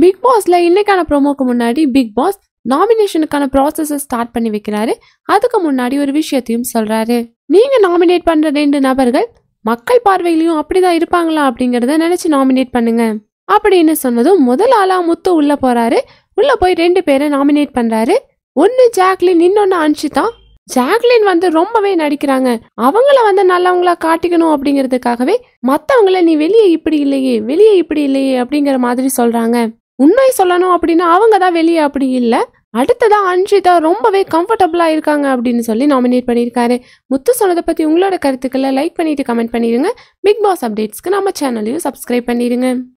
Big பாஸ்ல இன்னைக்கான ப்ரோமோக்கு முன்னாடி பிக் பாஸ் நாமினேஷனுக்கான ப்ராசஸை ஸ்டார்ட் பண்ணி வைக்கிறாரு. அதுக்கு முன்னாடி ஒரு விஷயத்தையும் சொல்றாரு. நீங்க நாமினேட் பண்ற ரெண்டு நபர்கள் மக்கள் பார்வையிலையும் அப்படிதான் இருப்பாங்களா அப்படிங்கறத நினைச்சு நாமினேட் பண்ணுங்க. அப்படின்னு சொன்னதும் முதல் ஆளா முத்து உள்ள போறாரு. உள்ள போய் ரெண்டு பேரை நாமினேட் பண்றாரு. ஒன்னு ஜாக்லின் இன்னொன்னு அன்ஷிதா. ஜாக்லின் வந்து ரொம்பவே நடிக்கிறாங்க. அவங்கள வந்து நல்லவங்களா காட்டிக்கணும் அப்படிங்கிறதுக்காகவே மத்தவங்கள நீ வெளியே இப்படி இல்லையே வெளியே இப்படி இல்லையே அப்படிங்கிற மாதிரி சொல்றாங்க. உண்மை சொல்லணும் அப்படின்னா அவங்க தான் வெளியே அப்படி இல்லை. அடுத்ததாக அன்ஷிதா ரொம்பவே கம்ஃபர்டபுளாக இருக்காங்க அப்படின்னு சொல்லி நாமினேட் பண்ணியிருக்காரு. முத்து சொன்னதை பற்றி உங்களோட கருத்துக்களை லைக் பண்ணிட்டு கமெண்ட் பண்ணிடுங்க. பிக் பாஸ் அப்டேட்ஸ்க்கு நம்ம சேனலையும் சப்ஸ்கிரைப் பண்ணிடுங்க.